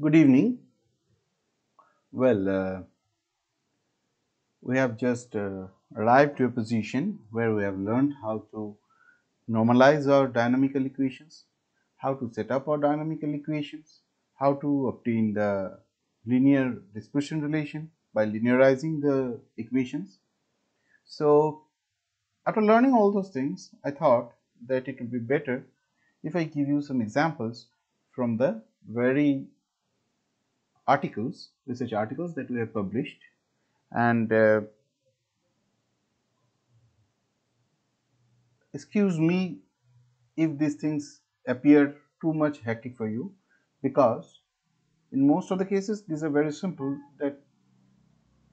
Good evening. Well, uh, we have just uh, arrived to a position where we have learned how to normalize our dynamical equations, how to set up our dynamical equations, how to obtain the linear dispersion relation by linearizing the equations. So, after learning all those things, I thought that it would be better if I give you some examples from the very articles, research articles that we have published and uh, excuse me if these things appear too much hectic for you because in most of the cases these are very simple that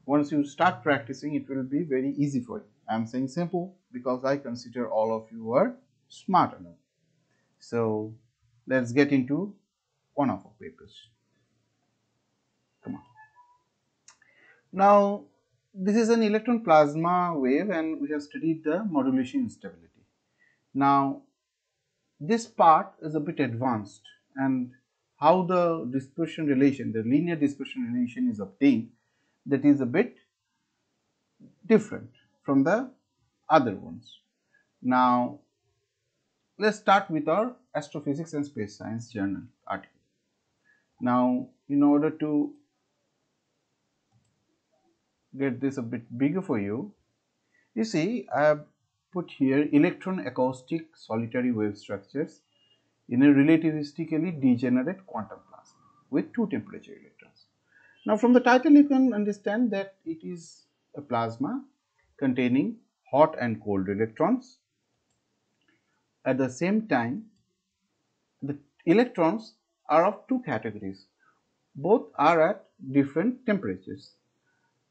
once you start practicing it will be very easy for you. I am saying simple because I consider all of you are smart enough. So let's get into one of our papers. Now this is an electron plasma wave and we have studied the modulation instability. Now this part is a bit advanced and how the dispersion relation, the linear dispersion relation is obtained that is a bit different from the other ones. Now let us start with our astrophysics and space science journal article. Now in order to get this a bit bigger for you, you see I have put here electron acoustic solitary wave structures in a relativistically degenerate quantum plasma with two temperature electrons. Now from the title you can understand that it is a plasma containing hot and cold electrons. At the same time the electrons are of two categories both are at different temperatures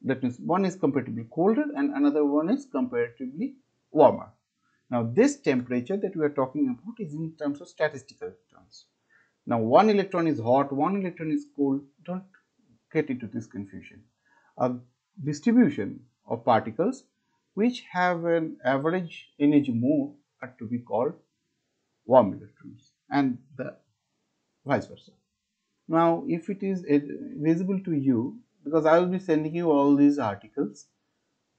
that means one is comparatively colder and another one is comparatively warmer. Now this temperature that we are talking about is in terms of statistical terms. Now one electron is hot, one electron is cold, don't get into this confusion. A distribution of particles which have an average energy mode are to be called warm electrons and the vice versa. Now if it is visible to you because I will be sending you all these articles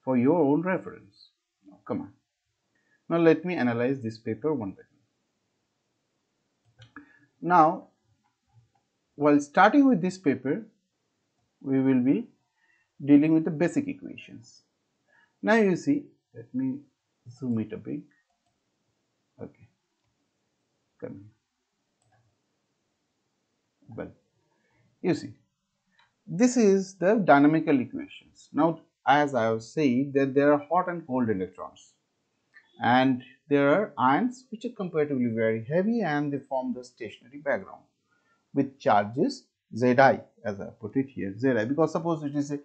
for your own reference. Now, come on. Now, let me analyze this paper one by one. Now, while starting with this paper, we will be dealing with the basic equations. Now, you see, let me zoom it a bit. Okay, come here. Well, you see, this is the dynamical equations. Now, as I have said that there are hot and cold electrons and there are ions which are comparatively very heavy and they form the stationary background with charges Zi as I put it here Zi because suppose it is a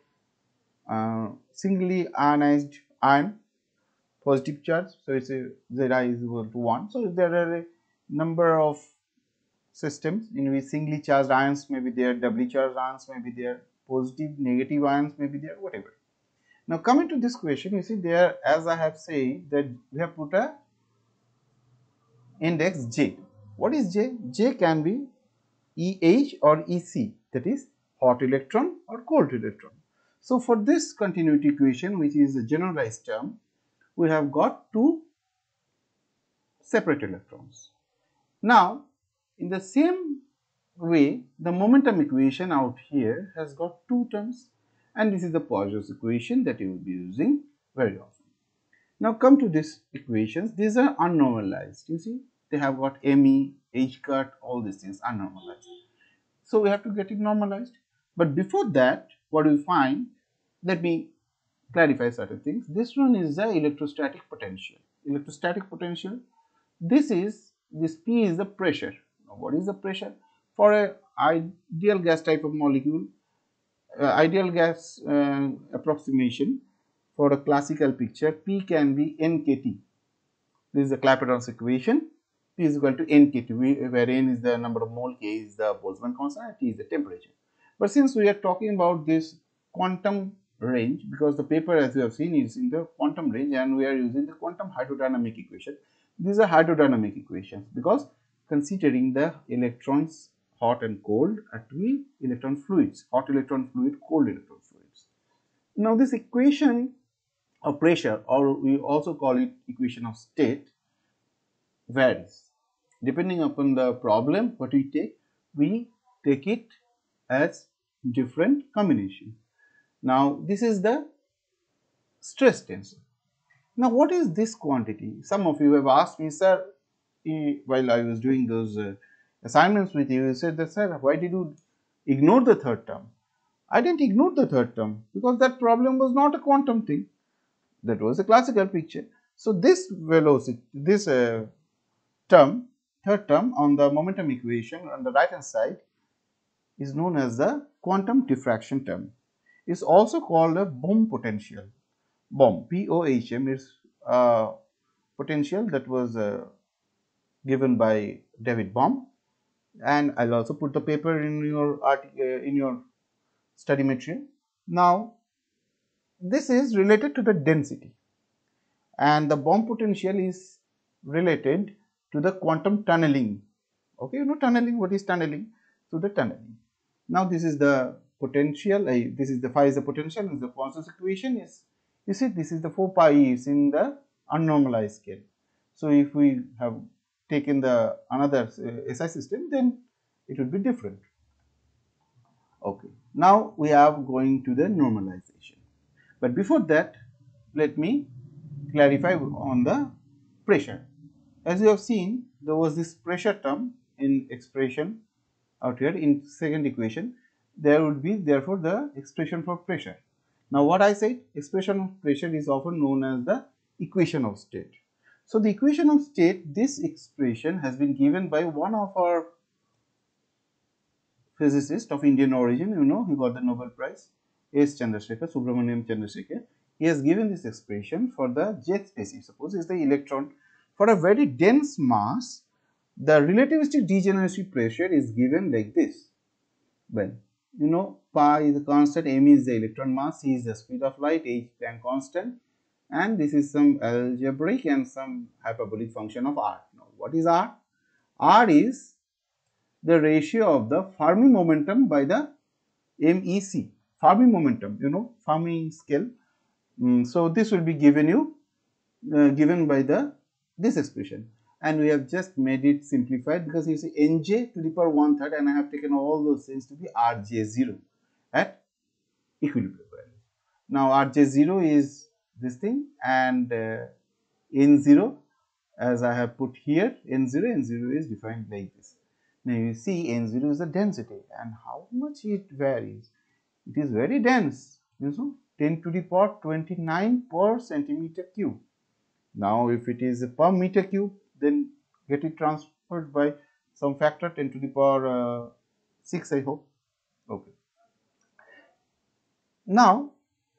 uh, singly ionized ion positive charge so it's a Zi is equal to 1 so there are a number of systems in which singly charged ions may be there, doubly charged ions may be there, positive, negative ions may be there, whatever. Now coming to this question, you see there as I have said that we have put a index J. What is J? J can be EH or EC that is hot electron or cold electron. So for this continuity equation which is a generalized term, we have got two separate electrons. Now in the same way, the momentum equation out here has got two terms and this is the Poisson's equation that you will be using very often. Now come to these equations, these are unnormalized, you see, they have got ME, H cut, all these things unnormalized. So we have to get it normalized. But before that, what do we find, let me clarify certain things. This one is the electrostatic potential. Electrostatic potential, this is, this P is the pressure what is the pressure? For a ideal gas type of molecule, uh, ideal gas uh, approximation for a classical picture, P can be NKT. This is the Clapeyron's equation. P is equal to NKT, where N is the number of mole, K is the Boltzmann constant, and T is the temperature. But since we are talking about this quantum range, because the paper as you have seen is in the quantum range and we are using the quantum hydrodynamic equation. These are hydrodynamic equations because considering the electrons hot and cold to be electron fluids, hot electron fluid, cold electron fluids. Now this equation of pressure or we also call it equation of state varies. Depending upon the problem what we take, we take it as different combination. Now this is the stress tensor. Now what is this quantity? Some of you have asked me, sir, while I was doing those uh, assignments with you, you said that, sir, why did you ignore the third term? I didn't ignore the third term because that problem was not a quantum thing. That was a classical picture. So this velocity, this uh, term, third term on the momentum equation on the right hand side is known as the quantum diffraction term. It's also called a Bohm potential. Bohm, B-O-H-M is a potential that was uh, given by David Bohm and I'll also put the paper in your uh, in your study material. Now this is related to the density and the Bohm potential is related to the quantum tunneling. Okay, you know tunneling, what is tunneling? To the tunneling. Now this is the potential, uh, this is the phi is the potential and the Poisson's equation is, you see this is the 4 pi is in the unnormalized scale. So if we have taken the another uh, SI system then it would be different. Okay. Now we are going to the normalization. But before that let me clarify on the pressure. As you have seen there was this pressure term in expression out here in second equation there would be therefore the expression for pressure. Now what I said expression of pressure is often known as the equation of state. So the equation of state this expression has been given by one of our physicists of Indian origin you know he got the Nobel Prize S. Chandrasekhar Subrahmanyan Chandrasekhar. He has given this expression for the jet species suppose is the electron. For a very dense mass the relativistic degeneracy pressure is given like this. Well you know pi is a constant m is the electron mass c is the speed of light h Planck constant and this is some algebraic and some hyperbolic function of r. Now what is r? R is the ratio of the fermi momentum by the mec fermi momentum you know fermi scale. Mm, so this will be given you uh, given by the this expression. And we have just made it simplified because you see nj to the power one third and I have taken all those things to be rj0 at equilibrium value. Now rj0 is this thing and uh, n0 as I have put here n0 n0 is defined like this. Now you see n0 is the density and how much it varies. It is very dense you know 10 to the power 29 per centimeter cube. Now if it is per meter cube then get it transferred by some factor 10 to the power uh, 6 I hope. Okay. Now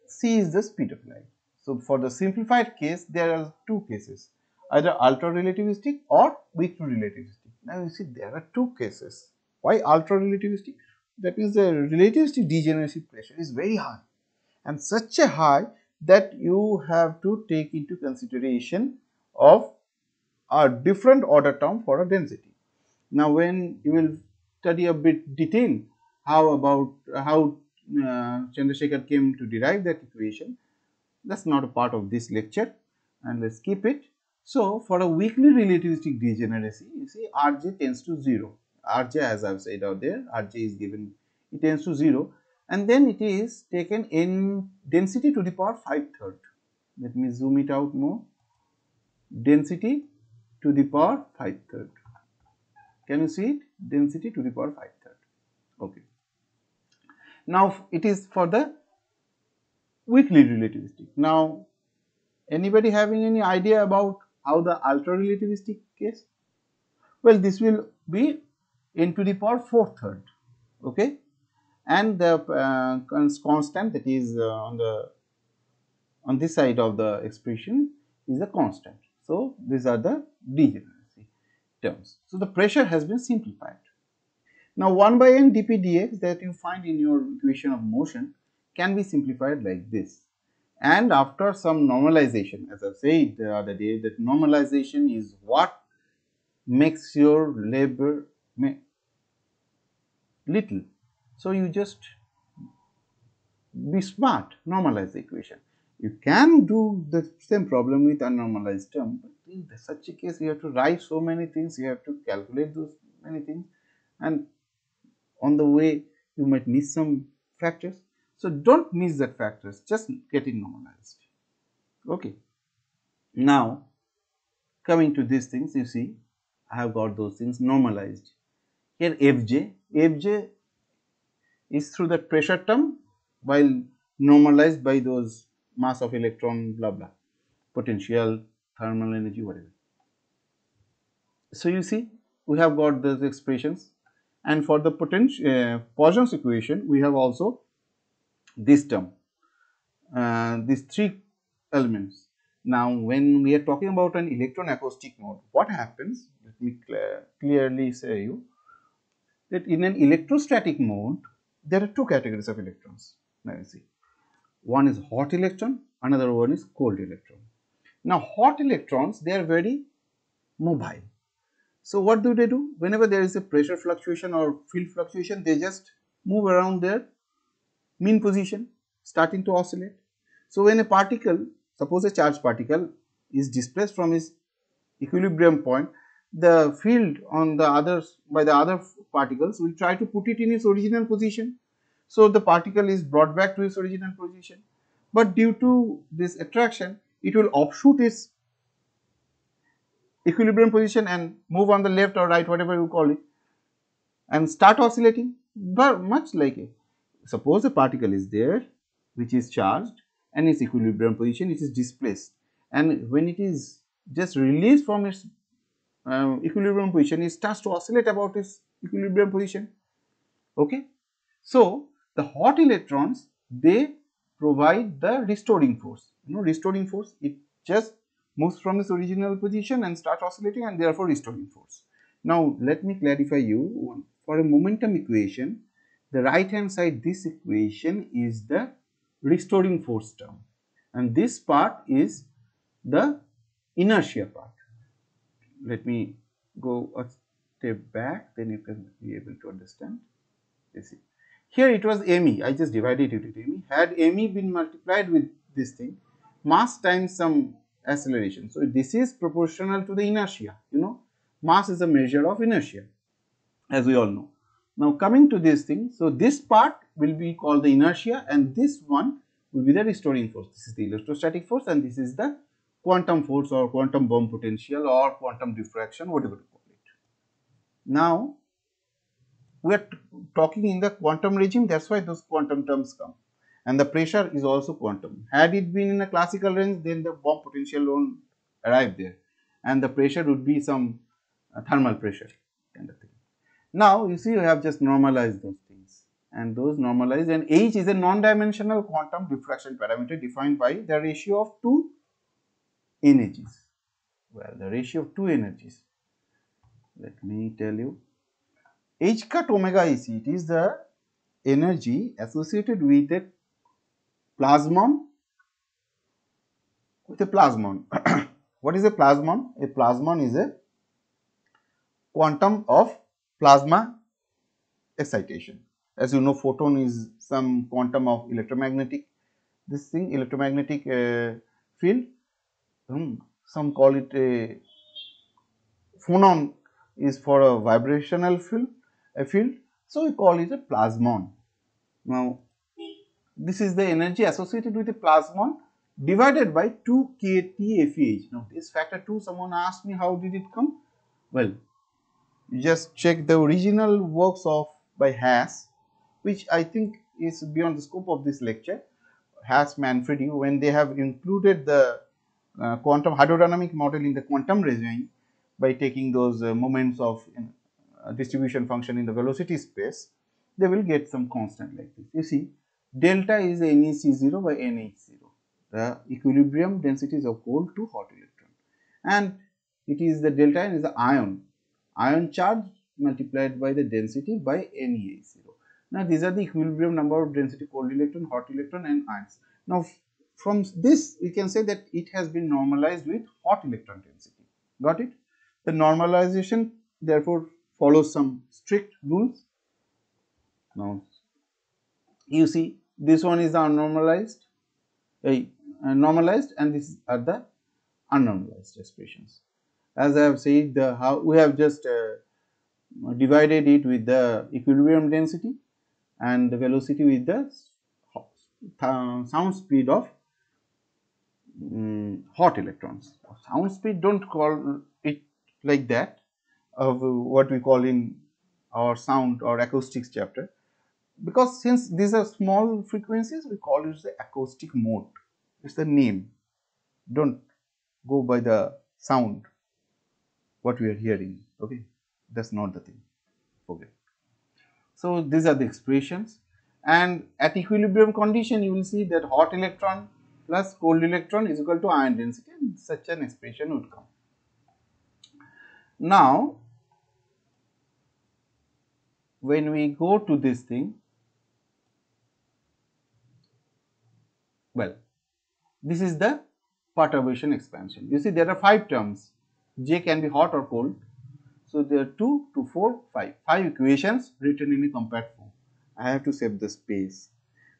c is the speed of light. So for the simplified case there are two cases either ultra relativistic or weakly relativistic. Now you see there are two cases. Why ultra relativistic? That means the relativistic degeneracy pressure is very high and such a high that you have to take into consideration of a different order term for a density. Now, when you will study a bit detail how about how uh, Chandrasekhar came to derive that equation, that is not a part of this lecture and let us keep it. So, for a weakly relativistic degeneracy, you see Rj tends to 0, Rj as I have said out there, Rj is given, it tends to 0 and then it is taken in density to the power 5 third. Let me zoom it out more, density to the power 5 third. Can you see it? Density to the power 5 third. Okay. Now it is for the weakly relativistic. Now anybody having any idea about how the ultra relativistic case? Well, this will be n to the power 4 third. Okay. And the uh, constant that is uh, on the on this side of the expression is a constant. So, these are the degeneracy terms. So, the pressure has been simplified. Now, 1 by n dp dx that you find in your equation of motion can be simplified like this. And after some normalization, as I said the other day, that normalization is what makes your labor little. So, you just be smart, normalize the equation. You can do the same problem with unnormalized term, but in such a case you have to write so many things, you have to calculate those many things and on the way you might miss some factors. So, do not miss that factors, just get it normalized. Okay. Now, coming to these things, you see, I have got those things normalized. Here Fj, Fj is through the pressure term while normalized by those mass of electron blah blah potential thermal energy whatever. So, you see we have got those expressions and for the potential uh, Poisson's equation we have also this term uh, these three elements. Now, when we are talking about an electron acoustic mode what happens let me clear, clearly say you that in an electrostatic mode there are two categories of electrons now you see one is hot electron another one is cold electron. Now, hot electrons they are very mobile so, what do they do? Whenever there is a pressure fluctuation or field fluctuation, they just move around their mean position, starting to oscillate. So, when a particle, suppose a charged particle is displaced from its equilibrium point, the field on the others by the other particles will try to put it in its original position. So, the particle is brought back to its original position, but due to this attraction, it will offshoot its equilibrium position and move on the left or right whatever you call it and start oscillating but much like it. Suppose a particle is there which is charged and its equilibrium position it is displaced and when it is just released from its um, equilibrium position it starts to oscillate about its equilibrium position okay. So, the hot electrons they provide the restoring force you know restoring force it just moves from its original position and starts oscillating and therefore restoring force. Now, let me clarify you for a momentum equation the right hand side this equation is the restoring force term and this part is the inertia part. Let me go a step back then you can be able to understand. See. Here it was me, I just divided it with me. Had me been multiplied with this thing, mass times some acceleration. So, this is proportional to the inertia, you know, mass is a measure of inertia as we all know. Now, coming to this thing, so this part will be called the inertia and this one will be the restoring force. This is the electrostatic force and this is the quantum force or quantum Bohm potential or quantum diffraction, whatever you call it. Now, we are talking in the quantum regime, that is why those quantum terms come and the pressure is also quantum. Had it been in a classical range then the Bohm potential won't arrive there and the pressure would be some uh, thermal pressure kind of thing. Now you see you have just normalized those things and those normalized and H is a non-dimensional quantum diffraction parameter defined by the ratio of two energies. Well the ratio of two energies let me tell you H cut omega EC it is the energy associated with a plasmon with a plasmon. what is a plasmon? A plasmon is a quantum of plasma excitation. As you know photon is some quantum of electromagnetic this thing electromagnetic uh, field um, some call it a phonon is for a vibrational field a field so we call it a plasmon. Now this is the energy associated with a plasmon divided by 2 kT FEH. Now this factor 2 someone asked me how did it come? Well, you just check the original works of by Haas which I think is beyond the scope of this lecture. Haas Manfredi when they have included the uh, quantum hydrodynamic model in the quantum regime by taking those uh, moments of uh, distribution function in the velocity space, they will get some constant like this. You see, delta is NEC0 by NH0 the equilibrium densities of cold to hot electron and it is the delta n is the ion ion charge multiplied by the density by NEH0 now these are the equilibrium number of density cold electron hot electron and ions. Now from this we can say that it has been normalized with hot electron density. Got it? The normalization therefore follows some strict rules. Now, you see this one is the unnormalized, uh, normalized and this are the unnormalized expressions. As I have said the how we have just uh, divided it with the equilibrium density and the velocity with the sound speed of um, hot electrons. Sound speed do not call it like that of what we call in our sound or acoustics chapter. Because since these are small frequencies we call it the acoustic mode. It is the name. Do not go by the sound what we are hearing okay that is not the thing okay. So, these are the expressions and at equilibrium condition you will see that hot electron plus cold electron is equal to ion density and such an expression would come. Now, when we go to this thing, well, this is the perturbation expansion. You see there are 5 terms, J can be hot or cold. So, there are 2 to 4, 5, 5 equations written in a compact form. I have to save the space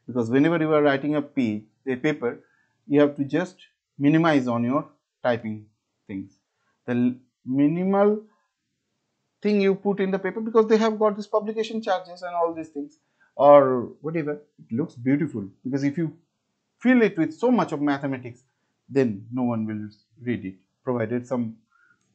because whenever you are writing a page, a paper, you have to just minimize on your typing things. The minimal thing you put in the paper because they have got this publication charges and all these things or whatever it looks beautiful because if you fill it with so much of mathematics then no one will read it provided some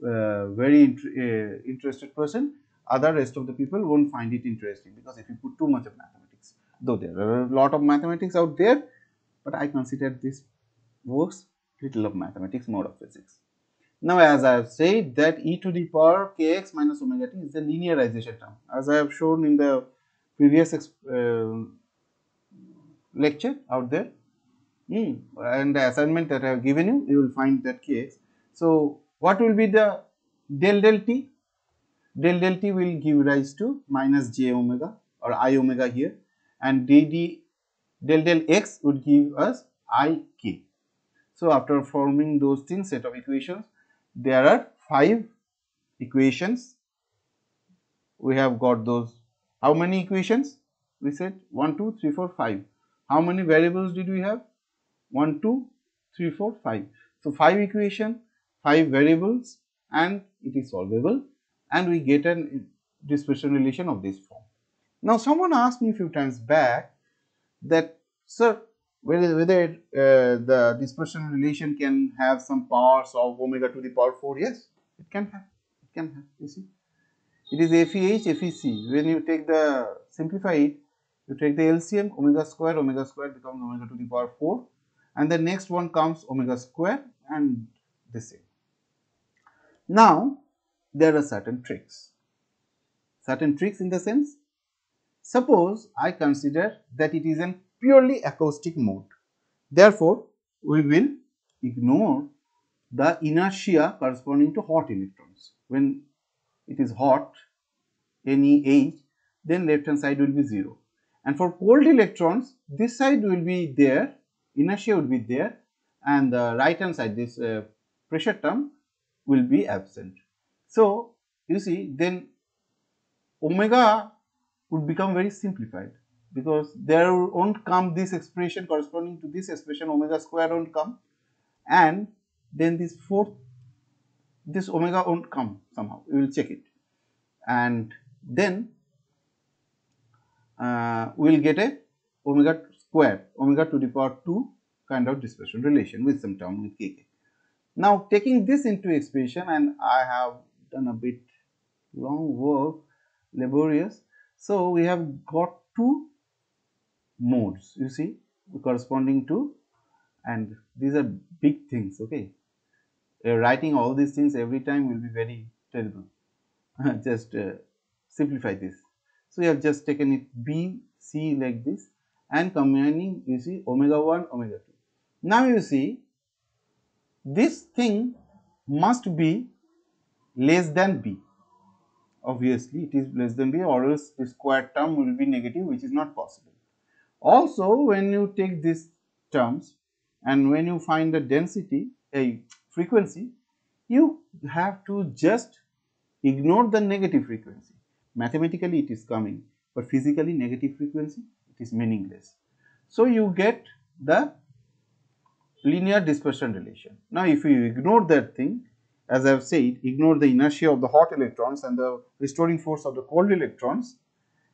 very int uh, interested person other rest of the people won't find it interesting because if you put too much of mathematics though there are a lot of mathematics out there but I consider this works little of mathematics more of physics now, as I have said that e to the power kx minus omega t is the linearization term as I have shown in the previous uh, lecture out there mm. and the assignment that I have given you, you will find that kx. So, what will be the del del t? Del del t will give rise to minus j omega or i omega here and dd del del x would give us i k. So, after forming those things set of equations there are 5 equations. We have got those. How many equations? We said 1, 2, 3, 4, 5. How many variables did we have? 1, 2, 3, 4, 5. So, 5 equation, 5 variables and it is solvable and we get a dispersion relation of this form. Now, someone asked me a few times back that, sir, whether, whether uh, the dispersion relation can have some powers of omega to the power 4 yes it can have it can have you see it is FEH FEC when you take the simplify it you take the LCM omega square omega square becomes omega to the power 4 and the next one comes omega square and the same. Now there are certain tricks certain tricks in the sense suppose I consider that it is a purely acoustic mode. Therefore, we will ignore the inertia corresponding to hot electrons. When it is hot, any NEH, then left hand side will be 0. And for cold electrons, this side will be there, inertia will be there and the right hand side, this uh, pressure term will be absent. So, you see then omega would become very simplified because there won't come this expression corresponding to this expression omega square won't come and then this fourth this omega won't come somehow we will check it and then uh, we will get a omega square omega to the power 2 kind of dispersion relation with some term with kk. Now taking this into expression and I have done a bit long work laborious. So we have got two modes you see corresponding to and these are big things okay? Uh, writing all these things every time will be very terrible. Just uh, simplify this. So we have just taken it b c like this and combining you see omega 1 omega 2 now you see this thing must be less than b obviously it is less than b or else the square term will be negative which is not possible also, when you take these terms and when you find the density, a frequency, you have to just ignore the negative frequency. Mathematically, it is coming. but physically negative frequency it is meaningless. So, you get the linear dispersion relation. Now, if you ignore that thing as I have said ignore the inertia of the hot electrons and the restoring force of the cold electrons,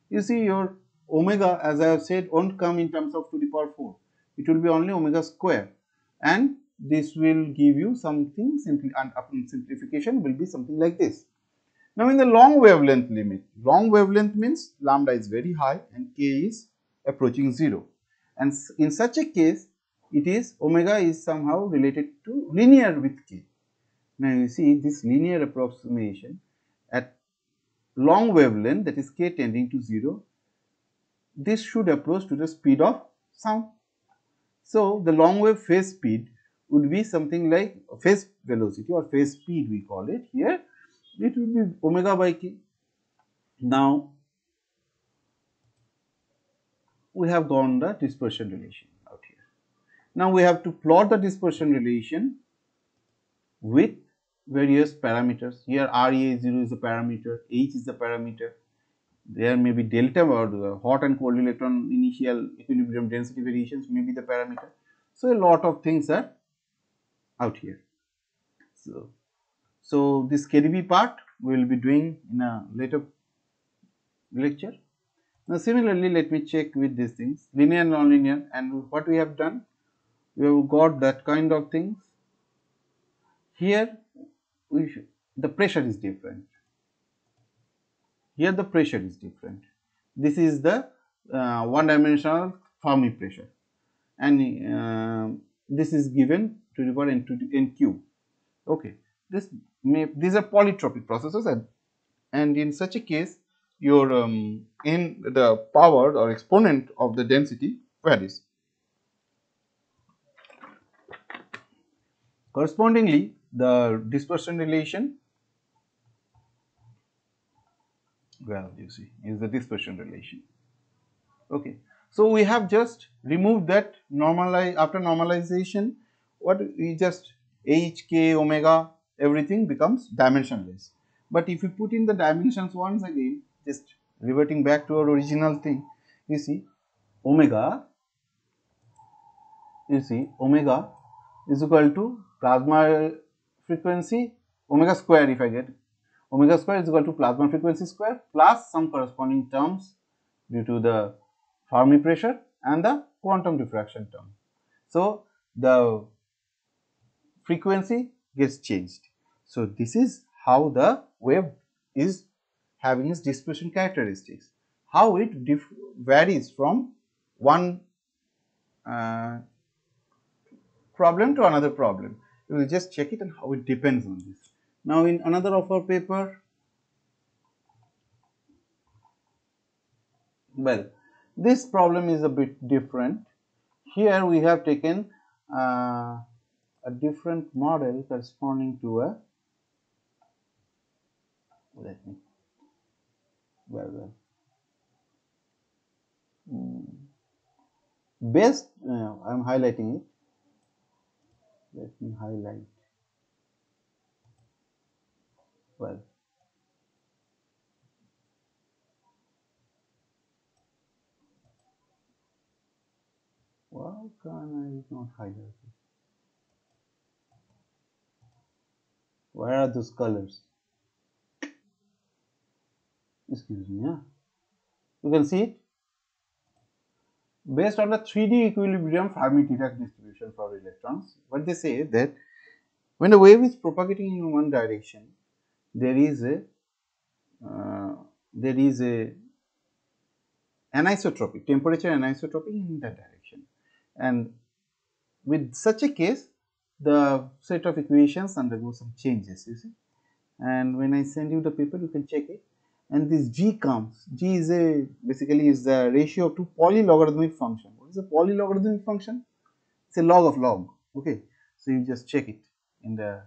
you see your omega as I have said not come in terms of 2 to the power 4, it will be only omega square and this will give you something simply and upon simplification will be something like this. Now, in the long wavelength limit, long wavelength means lambda is very high and k is approaching 0 and in such a case it is omega is somehow related to linear with k. Now, you see this linear approximation at long wavelength that is k tending to 0, this should approach to the speed of sound. So, the long wave phase speed would be something like phase velocity or phase speed we call it here, it will be omega by k. Now, we have gone the dispersion relation. Now, we have to plot the dispersion relation with various parameters. Here RA0 is a parameter, H is the parameter, there may be delta or the hot and cold electron initial equilibrium density variations may be the parameter. So, a lot of things are out here. So, so this KdV part we will be doing in a later lecture. Now, similarly, let me check with these things linear and nonlinear and what we have done we have got that kind of things. Here we the pressure is different. Here the pressure is different. This is the uh, one dimensional Fermi pressure and uh, this is given to the power n to n cube. Okay. This may these are polytropic processes and, and in such a case your um, in the power or exponent of the density varies. Correspondingly, the dispersion relation well you see is the dispersion relation. Okay. So, we have just removed that normalize after normalization what we just h, k, omega everything becomes dimensionless. But if you put in the dimensions once again just reverting back to our original thing you see omega you see omega is equal to plasma frequency omega square if I get omega square is equal to plasma frequency square plus some corresponding terms due to the Fermi pressure and the quantum diffraction term. So, the frequency gets changed. So, this is how the wave is having its dispersion characteristics, how it varies from one uh, problem to another problem. We will just check it and how it depends on this. Now, in another of our paper, well, this problem is a bit different. Here we have taken uh, a different model corresponding to a let me well well mm. best uh, I am highlighting it let me highlight. Well why can I not highlight it? Where are those colors? Excuse me yeah. You can see it based on the 3d equilibrium fermi dirac distribution for electrons what they say that when the wave is propagating in one direction there is a uh, there is a anisotropic temperature anisotropic in that direction. And with such a case the set of equations undergo some changes you see. And when I send you the paper you can check it and this g comes g is a basically is the ratio of two polylogarithmic function. What is a polylogarithmic function? It's a log of log okay? So you just check it in the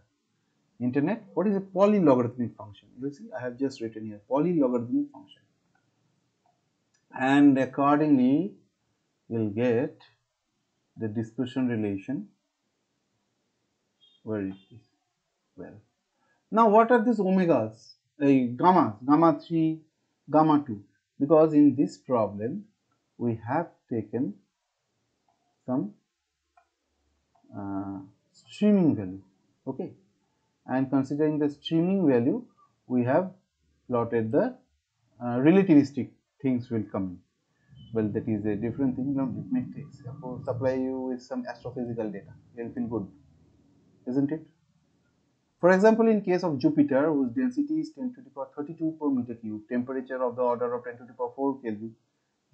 internet. What is a polylogarithmic function? You see i have just written here polylogarithmic function. And accordingly you'll get the dispersion relation where it is. Well now what are these omegas uh, gamma, gamma 3, gamma 2. because in this problem we have taken some uh, streaming value. Okay? And considering the streaming value we have plotted the uh, relativistic things will come in. Well that is a different thing. Now let me supply you with some astrophysical data. You'll feel good isn't it for example, in case of Jupiter, whose density is 10 to the power 32 per meter cube, temperature of the order of 10 to the power 4 Kelvin,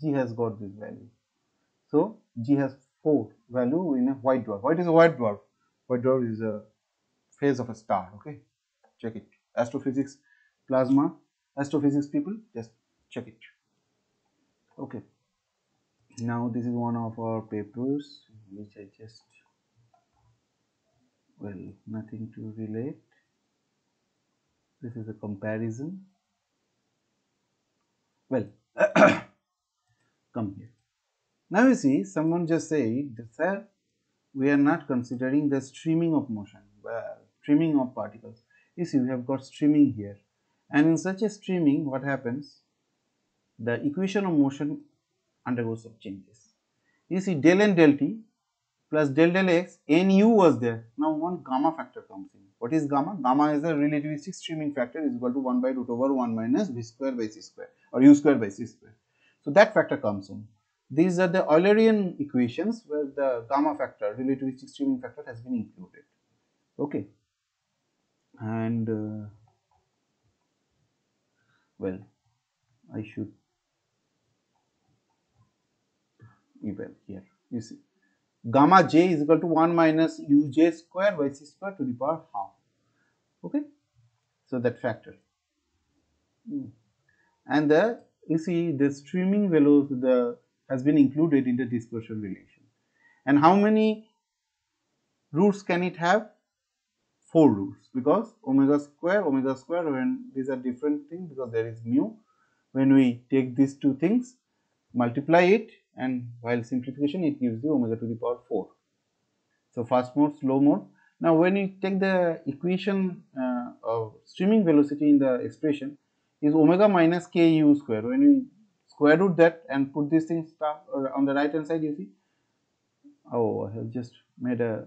G has got this value. So, G has 4 value in a white dwarf. What is a white dwarf? White dwarf is a phase of a star, okay? Check it. Astrophysics, plasma, astrophysics people, just check it. Okay. Now, this is one of our papers which I just well nothing to relate. This is a comparison. Well come here. Now you see someone just said sir we are not considering the streaming of motion well streaming of particles. You see we have got streaming here. And in such a streaming what happens? The equation of motion undergoes some changes. You see del n del t plus del del x, nu was there. Now one gamma factor comes in. What is gamma? Gamma is a relativistic streaming factor is equal to 1 by root over 1 minus v square by c square or u square by c square. So that factor comes in. These are the Eulerian equations where the gamma factor, relativistic streaming factor has been included. Okay. And uh, well, I should even here you see gamma j is equal to 1 minus uj square by c square to the power half. Okay. So, that factor. Hmm. And the you see the streaming velocity the has been included in the dispersion relation. And how many roots can it have? 4 roots because omega square, omega square when these are different things because there is mu. When we take these two things, multiply it and while simplification it gives you omega to the power 4. So, fast mode, slow mode. Now, when you take the equation uh, of streaming velocity in the expression is omega minus k u square. When you square root that and put this thing stuff on the right hand side you see. Oh, I have just made a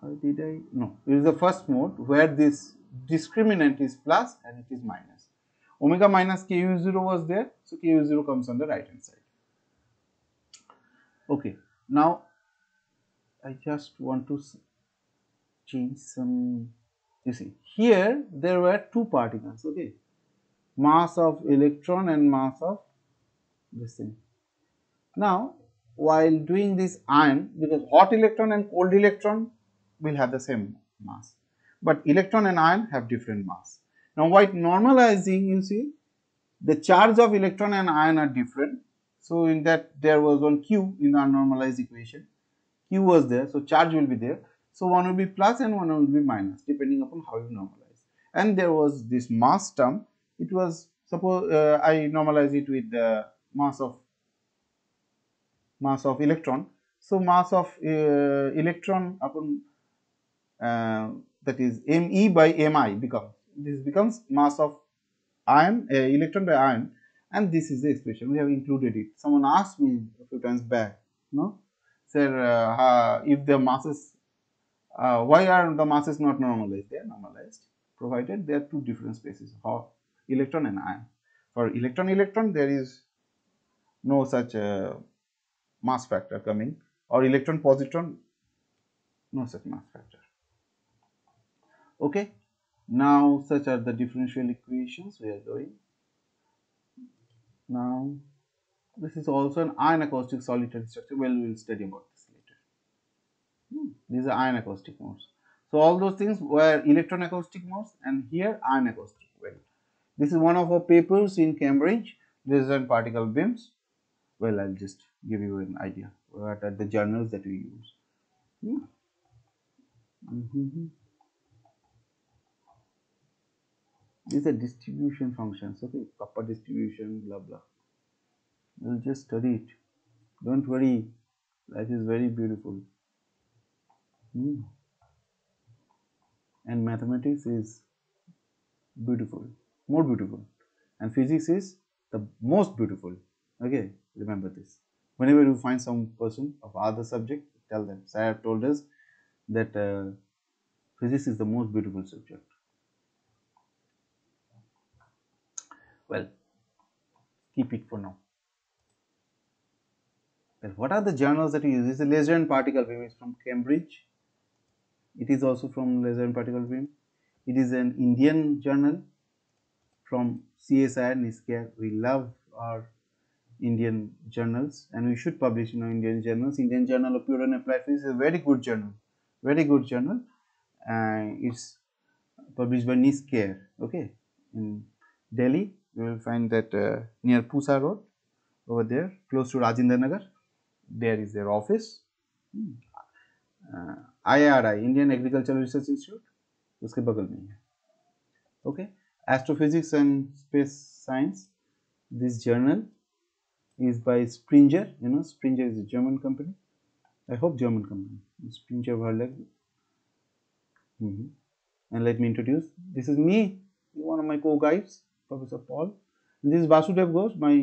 how did I? No, it is the first mode where this discriminant is plus and it is minus omega minus ku0 was there so ku0 comes on the right hand side. Okay now i just want to change some you see here there were two particles okay? Mass of electron and mass of this thing. Now while doing this ion because hot electron and cold electron will have the same mass but electron and ion have different mass now, while normalizing you see the charge of electron and ion are different. So, in that there was one q in our normalized equation, q was there. So, charge will be there. So, one will be plus and one will be minus depending upon how you normalize. And there was this mass term, it was suppose uh, I normalize it with the mass of mass of electron. So, mass of uh, electron upon uh, that is me by mi becomes this becomes mass of ion uh, electron by ion and this is the expression. We have included it. Someone asked me a few times back no? Sir uh, if the masses uh, why are the masses not normalized? They are normalized provided there are two different spaces for electron and ion for electron electron there is no such uh, mass factor coming. Or electron positron no such mass factor. Okay now such are the differential equations we are doing. Now this is also an ion acoustic solitary structure. Well, we will study about this later. Hmm. These are ion acoustic modes. So all those things were electron acoustic modes and here ion acoustic. Well, this is one of our papers in Cambridge. On particle beams. Well, I'll just give you an idea what are the journals that we use. Hmm. Mm -hmm. These are distribution functions okay kappa distribution blah blah. We'll just study it. Don't worry. Life is very beautiful. Hmm. and mathematics is beautiful. More beautiful. And physics is the most beautiful. Okay remember this. Whenever you find some person of other subject tell them. Sir told us that uh, physics is the most beautiful subject well keep it for now well what are the journals that you use is a laser and particle beam is from cambridge it is also from laser and particle beam it is an indian journal from CSIR NISCAIR. We love our Indian journals and we should publish in our Indian journals. Indian Journal of Pure and Applied Physics is a very good journal, very good journal. Uh, it's published by NISCAIR, okay. In Delhi, you will find that uh, near Pusa Road, over there, close to Rajendra Nagar, there is their office. Hmm. Uh, IRI, Indian Agricultural Research Institute, उसके बगल में है, okay astrophysics and space science this journal is by springer you know springer is a german company i hope german company springer verlag mm -hmm. and let me introduce this is me one of my co-guides professor paul and this is basudev ghosh my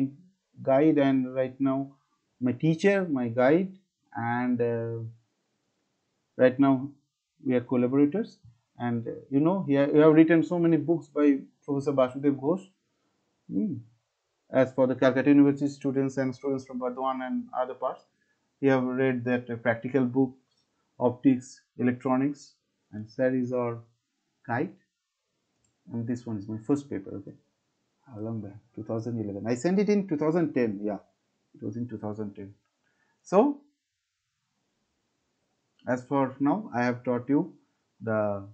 guide and right now my teacher my guide and uh, right now we are collaborators and uh, you know he you have written so many books by Professor Basudev Ghosh. Mm. As for the Calcutta University students and students from Burdwan and other parts, you have read that uh, practical books, optics, electronics, and series our guide. And this one is my first paper. Okay, how long back? 2011. I sent it in 2010. Yeah, it was in 2010. So, as for now, I have taught you the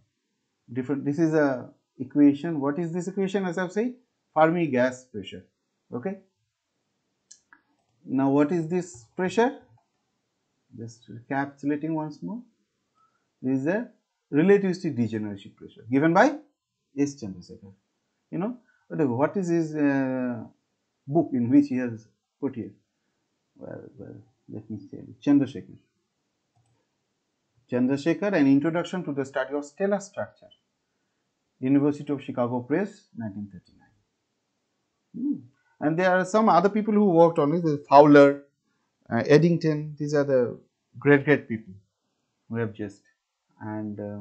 different this is a equation what is this equation as i've said fermi gas pressure okay now what is this pressure just recapitulating once more this is a relativistic degeneracy pressure given by S. Chandrasekhar. You know, what is his uh, book in which he has put here? Well, well, let me you. Chandrasekhar. Chandrasekhar, an introduction to the study of stellar structure. University of Chicago Press, 1939. Hmm. And there are some other people who worked on it, Fowler, uh, Eddington, these are the great, great people who have just, and uh,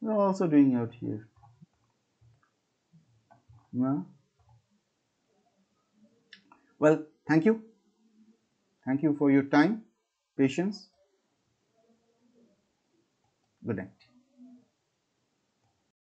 we are also doing out here. Well, thank you. Thank you for your time, patience. Good night.